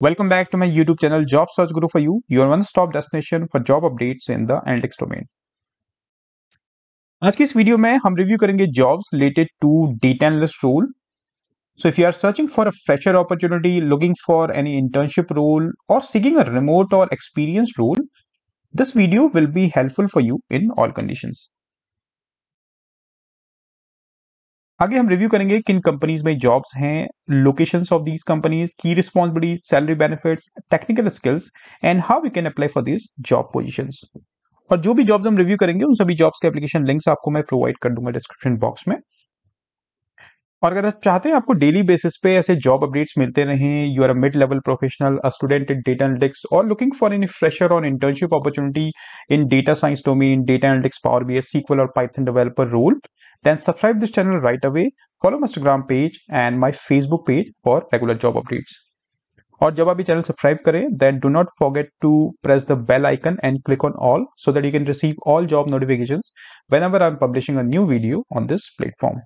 Welcome back to my YouTube channel Job Search Guru for you, your one-stop destination for job updates in the analytics domain. आज की इस video में हम review करेंगे jobs related to data analyst role So if you are searching for a fresher opportunity, looking for any internship role or seeking a remote or experienced role, this video will be helpful for you in all conditions. आगे हम review करेंगे किन companies में jobs हैं location of these companies की responsibilities salary benefits technical skills and how we can apply for this job position और जो भी जॉब्स हम रिव्यू करेंगे, उन सभी जॉब्स के एप्लीकेशन लिंक्स आपको मैं प्रोवाइड कर दूँगा डिस्क्रिप्शन बॉक्स में। और अगर आप चाहते हैं आपको डेली बेसिस पे ऐसे जॉब अपडेट्स मिलते रहें you are a mid level professional a student in data analytics और लुकिंग फॉर एनी फ्रेशर और internship opportunity in data science domain data analytics power B S SQL और Python developer role then subscribe this channel right away, follow my instagram page and my facebook page for regular job updates. और जब आप ये channel subscribe करें then do not forget to press the bell icon and click on all so that you can receive all job notification whenever I am publishing a new video on this platform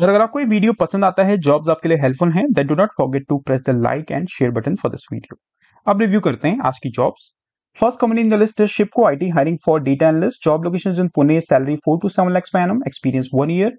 और अगर आपको ये video पसंद आता है jobs आपके लिए helpful हैं then do not forget to press the like and share button for this video अब रिव्यू करते हैं आज की jobs First company in the list is Shipco IT hiring for data analyst. Job locations in Pune, salary 4 to 7 lakhs per annum, experience 1 year.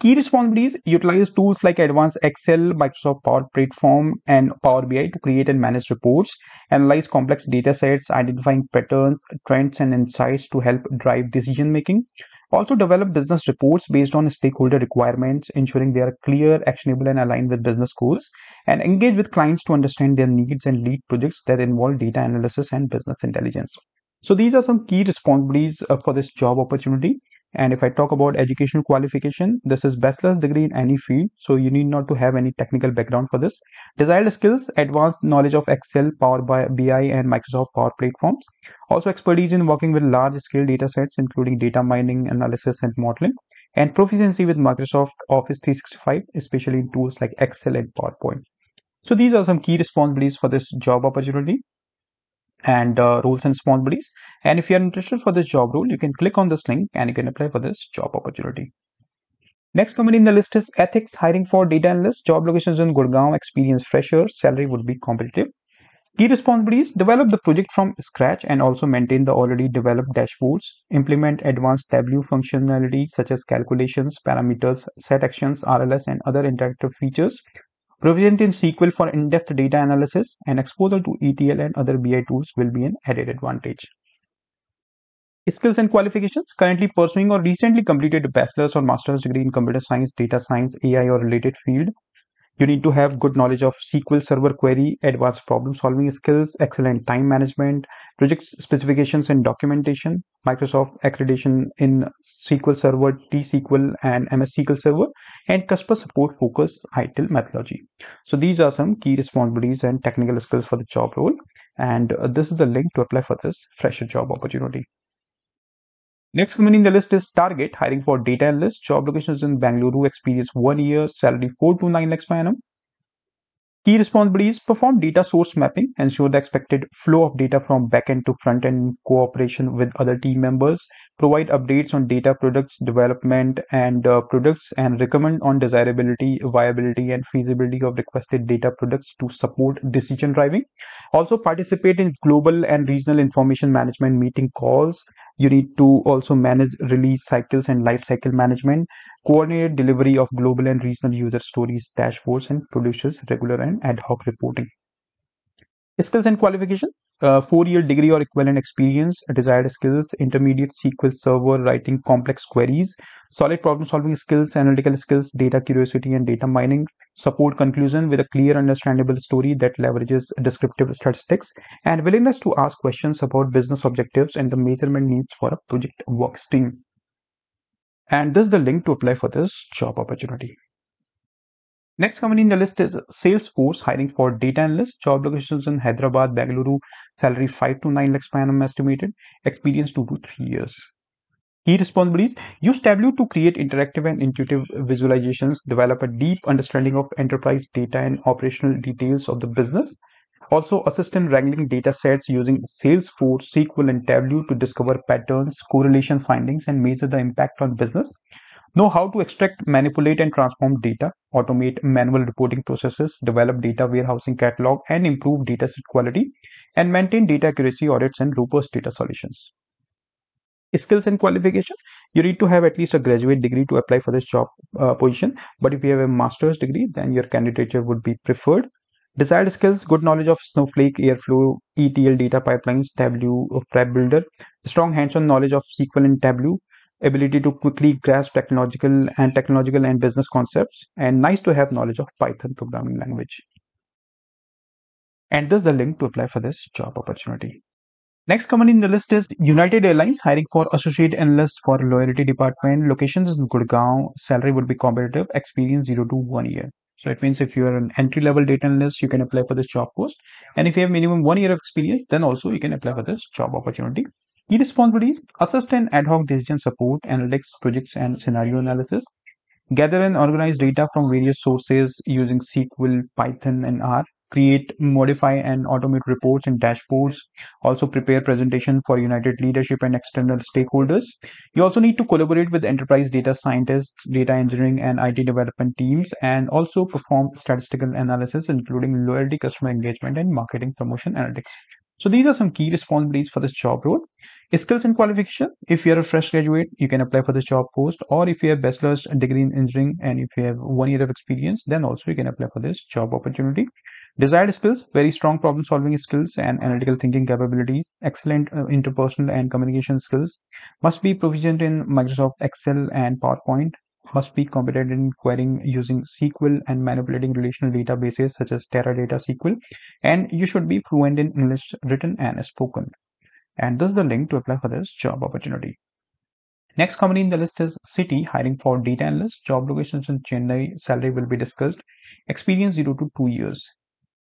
Key responsibilities utilize tools like advanced Excel, Microsoft Power Platform, and Power BI to create and manage reports, analyze complex data sets, identifying patterns, trends, and insights to help drive decision making. Also, develop business reports based on stakeholder requirements, ensuring they are clear, actionable, and aligned with business goals, and engage with clients to understand their needs and lead projects that involve data analysis and business intelligence. So, these are some key responsibilities uh, for this job opportunity. And if I talk about educational qualification, this is bachelor's degree in any field. So you need not to have any technical background for this. Desired skills, advanced knowledge of Excel, Power BI and Microsoft Power Platforms. Also expertise in working with large scale data sets, including data mining, analysis and modeling. And proficiency with Microsoft Office 365, especially in tools like Excel and PowerPoint. So these are some key responsibilities for this job opportunity and uh, roles and responsibilities. And if you are interested for this job role, you can click on this link and you can apply for this job opportunity. Next company in the list is Ethics hiring for data analyst. Job locations in Gurgaon, experience fresher, salary would be competitive. Key responsibilities develop the project from scratch and also maintain the already developed dashboards, implement advanced Tableau functionalities such as calculations, parameters, set actions, RLS, and other interactive features Proficient in SQL for in-depth data analysis and exposure to ETL and other BI tools will be an added advantage. Skills and qualifications currently pursuing or recently completed a bachelor's or master's degree in computer science, data science, AI or related field. You need to have good knowledge of SQL Server query, advanced problem solving skills, excellent time management, project specifications and documentation, Microsoft accreditation in SQL Server, T-SQL and MS SQL Server, and customer support focus ITIL methodology. So these are some key responsibilities and technical skills for the job role. And uh, this is the link to apply for this fresher job opportunity. Next company in the list is Target, hiring for data analyst. Job locations in Bangalore, experience one year, salary 4 to 9 lakhs per annum. Key responsibilities perform data source mapping, ensure the expected flow of data from backend to front end cooperation with other team members, provide updates on data products development and uh, products, and recommend on desirability, viability, and feasibility of requested data products to support decision driving. Also, participate in global and regional information management meeting calls. You need to also manage release cycles and life cycle management, coordinate delivery of global and regional user stories, dashboards, and produces regular and ad hoc reporting. Skills and qualification uh, four year degree or equivalent experience, desired skills, intermediate SQL Server writing complex queries, solid problem solving skills, analytical skills, data curiosity, and data mining, support conclusion with a clear, understandable story that leverages descriptive statistics, and willingness to ask questions about business objectives and the measurement needs for a project work stream. And this is the link to apply for this job opportunity. Next company in the list is Salesforce hiring for data analyst. Job locations in Hyderabad, Bangalore, salary 5 to 9 lakhs per annum estimated, experience 2 to 3 years. Key responsibilities. Use Tableau to create interactive and intuitive visualizations, develop a deep understanding of enterprise data and operational details of the business. Also, assist in wrangling data sets using Salesforce, SQL, and Tableau to discover patterns, correlation findings, and measure the impact on business. Know how to extract, manipulate, and transform data, automate manual reporting processes, develop data warehousing catalog, and improve data set quality, and maintain data accuracy audits and robust data solutions. Skills and qualification you need to have at least a graduate degree to apply for this job uh, position. But if you have a master's degree, then your candidature would be preferred. Desired skills, good knowledge of Snowflake, Airflow, ETL data pipelines, Tableau, Prep Builder, strong hands-on knowledge of SQL and Tableau, ability to quickly grasp technological and technological and business concepts, and nice to have knowledge of Python programming language. And this is the link to apply for this job opportunity. Next company in the list is United Airlines hiring for associate analyst for loyalty department. Locations in Gurgaon. Salary would be competitive. Experience zero to one year. So it means if you are an entry level data analyst, you can apply for this job post. And if you have minimum one year of experience, then also you can apply for this job opportunity. Key responsibilities, assist in ad hoc decision support, analytics, projects, and scenario analysis. Gather and organize data from various sources using SQL, Python, and R create, modify, and automate reports and dashboards. Also prepare presentation for United leadership and external stakeholders. You also need to collaborate with enterprise data scientists, data engineering, and IT development teams, and also perform statistical analysis, including loyalty, customer engagement, and marketing promotion analytics. So these are some key responsibilities for this job role. Skills and qualification. If you're a fresh graduate, you can apply for this job post, or if you have bachelor's degree in engineering and if you have one year of experience, then also you can apply for this job opportunity. Desired skills, very strong problem solving skills and analytical thinking capabilities, excellent uh, interpersonal and communication skills, must be proficient in Microsoft Excel and PowerPoint, must be competent in querying using SQL and manipulating relational databases such as Teradata SQL, and you should be fluent in English written and spoken. And this is the link to apply for this job opportunity. Next company in the list is Citi hiring for data analyst. Job locations in Chennai. Salary will be discussed. Experience 0 to 2 years.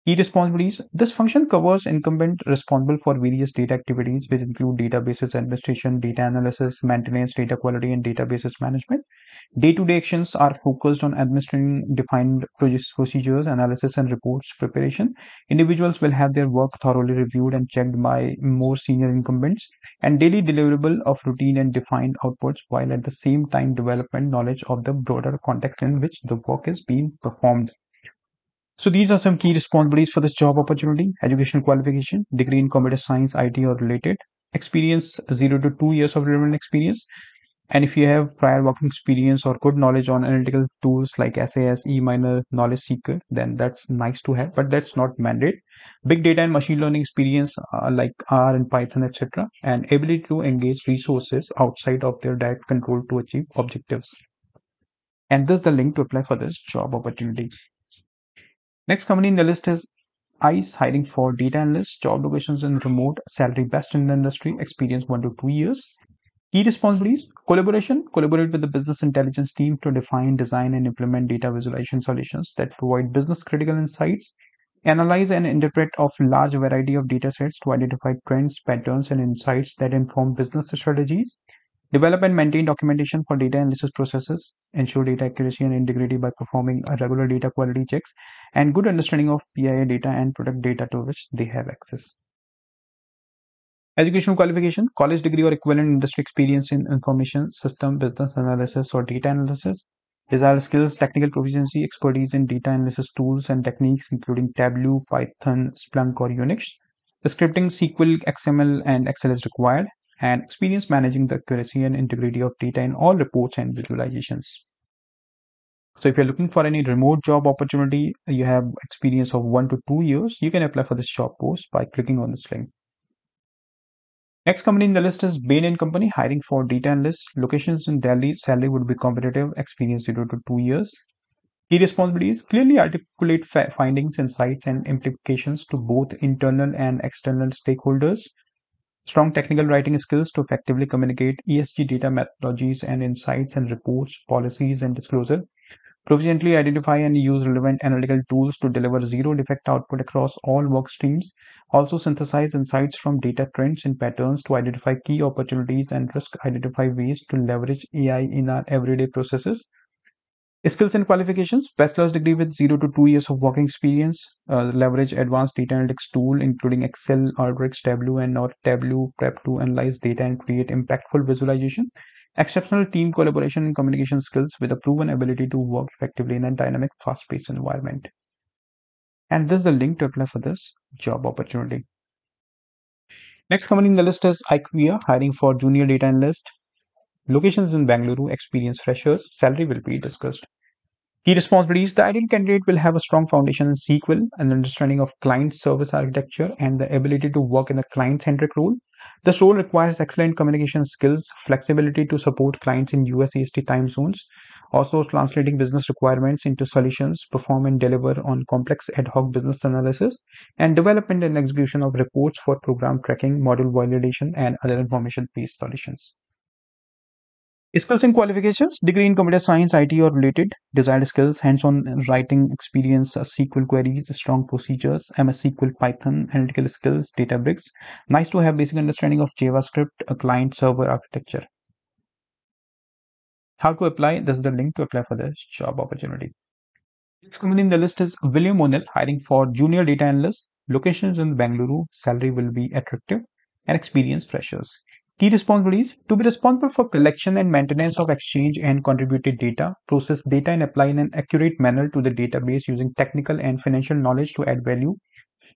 Key responsibilities. This function covers incumbent responsible for various data activities, which include databases administration, data analysis, maintenance, data quality, and databases management. Day-to-day actions are focused on administering defined procedures, analysis, and reports preparation. Individuals will have their work thoroughly reviewed and checked by more senior incumbents, and daily deliverable of routine and defined outputs, while at the same time development knowledge of the broader context in which the work is being performed. So these are some key responsibilities for this job opportunity. Educational qualification, degree in computer science, IT or related. Experience, zero to two years of relevant experience. And if you have prior working experience or good knowledge on analytical tools like SAS, eMiner, Knowledge Seeker, then that's nice to have, but that's not mandate. Big data and machine learning experience uh, like R and Python, etc., and ability to engage resources outside of their direct control to achieve objectives. And this is the link to apply for this job opportunity. Next company in the list is ICE hiring for data analysts, job locations in remote, salary best in the industry, experience one to two years. Key responsibilities, collaboration, collaborate with the business intelligence team to define, design, and implement data visualization solutions that provide business critical insights, analyze and interpret of large variety of data sets to identify trends, patterns, and insights that inform business strategies, Develop and maintain documentation for data analysis processes, ensure data accuracy and integrity by performing regular data quality checks, and good understanding of PII data and product data to which they have access. Educational qualification, college degree or equivalent industry experience in information system business analysis or data analysis. Desired skills, technical proficiency, expertise in data analysis tools and techniques, including Tableau, Python, Splunk, or Unix. The scripting, SQL, XML, and Excel is required and experience managing the accuracy and integrity of data in all reports and visualizations. So if you're looking for any remote job opportunity, you have experience of one to two years, you can apply for this job post by clicking on this link. Next company in the list is Bain & Company, hiring for data analysts. Locations in Delhi, salary would be competitive, experience 0 to 2 years. Key responsibilities, clearly articulate findings, insights, and implications to both internal and external stakeholders strong technical writing skills to effectively communicate ESG data methodologies and insights and reports, policies, and disclosure, proficiently identify and use relevant analytical tools to deliver zero defect output across all work streams, also synthesize insights from data trends and patterns to identify key opportunities and risk identify ways to leverage AI in our everyday processes, Skills and qualifications bachelor's degree with zero to two years of working experience, uh, leverage advanced data analytics tool, including Excel, Alteryx, Tableau, and not Tableau prep to analyze data and create impactful visualization. exceptional team collaboration and communication skills with a proven ability to work effectively in a dynamic, fast-paced environment. And this is the link to apply for this job opportunity. Next company in the list is IQVIA, hiring for junior data analyst. Locations in Bangalore, experienced freshers, salary will be discussed. Key responsibilities The ideal candidate will have a strong foundation in SQL, an understanding of client server architecture, and the ability to work in a client centric role. This role requires excellent communication skills, flexibility to support clients in US EST time zones, also translating business requirements into solutions, perform and deliver on complex ad hoc business analysis, and development and execution of reports for program tracking, model validation, and other information based solutions. Skills and qualifications degree in computer science, IT, or related. Desired skills hands on writing experience, uh, SQL queries, stored procedures, MS SQL, Python, analytical skills, Databricks. Nice to have basic understanding of JavaScript, a client server architecture. How to apply? This is the link to apply for this job opportunity. Next company in the list is William O'Neill, hiring for junior data analyst. Locations in Bangalore. Salary will be attractive and experienced freshers. Key responsibilities. To be responsible for collection and maintenance of exchange and contributed data, process data and apply in an accurate manner to the database using technical and financial knowledge to add value,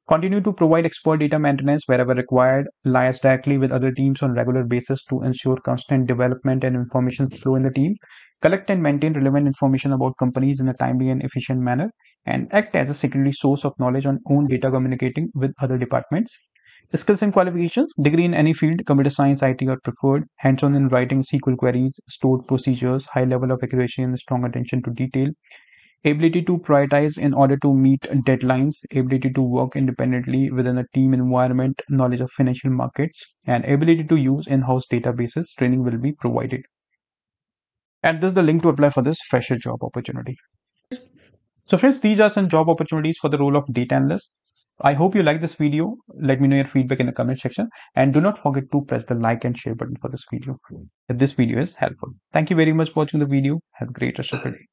continue to provide expert data maintenance wherever required, liaise directly with other teams on regular basis to ensure constant development and information flow in the team, collect and maintain relevant information about companies in a timely and efficient manner, and act as a secondary source of knowledge on own data communicating with other departments, Skills and qualifications degree in any field, computer science, IT are preferred, hands on in writing SQL queries, stored procedures, high level of accuracy, and strong attention to detail, ability to prioritize in order to meet deadlines, ability to work independently within a team environment, knowledge of financial markets, and ability to use in house databases. Training will be provided. And this is the link to apply for this fresher job opportunity. So, friends, these are some job opportunities for the role of data analyst. I hope you like this video. Let me know your feedback in the comment section and do not forget to press the like and share button for this video if this video is helpful. Thank you very much for watching the video. Have a great rest of your day.